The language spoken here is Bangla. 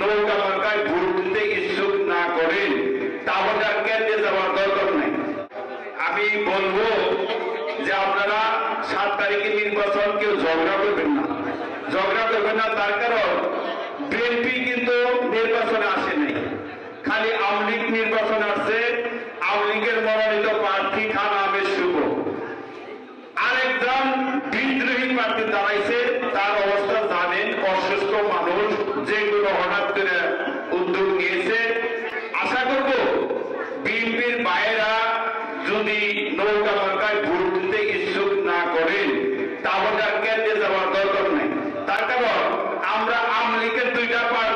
নৌকা মার্কায় ভোট দিতে ইচ্ছুক না করেন তাহলে আর কেন্দ্রে যাওয়ার দরকার নাই। আমি বলব যে আপনারা সাত তারিখে নির্বাচন কেউ ঝগড়া করবেন না। ঝগড়া করবেন না, তার কারণ বিএনপি কিন্তু নির্বাচনে আসে নাই। খালি আওয়ামী লীগ নির্বাচন আসছে, আওয়ামী লীগের মনোনীত প্রার্থী খান আহমেদ শুভ। আরেকজন বিদ্রোহী প্রার্থী, তারা যেগুলো হঠাৎ করে উদ্যোগ নিয়েছে, আশা করব বিএনপির বাইরা যদি নৌকা মার্কায় ভোট দিতে ইচ্ছুক না করেন তাহলে কেন্দ্রে যাওয়ার দরকার নেই। তার কারণ, আমরা আমলিকের দুইটা পার